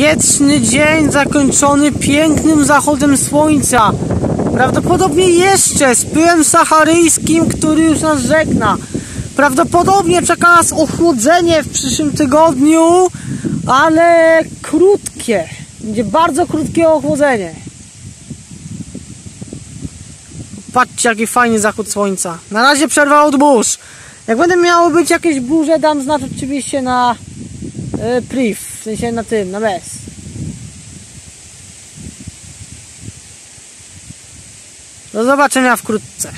Wieczny dzień zakończony pięknym zachodem słońca. Prawdopodobnie jeszcze z pyłem saharyjskim, który już nas żegna. Prawdopodobnie czeka nas ochłodzenie w przyszłym tygodniu, ale krótkie. Będzie bardzo krótkie ochłodzenie. Patrzcie jaki fajny zachód słońca. Na razie przerwa od burz. Jak będą miały być jakieś burze, dam znać oczywiście na e, priv, w sensie na tym, na mes. Do zobaczenia wkrótce.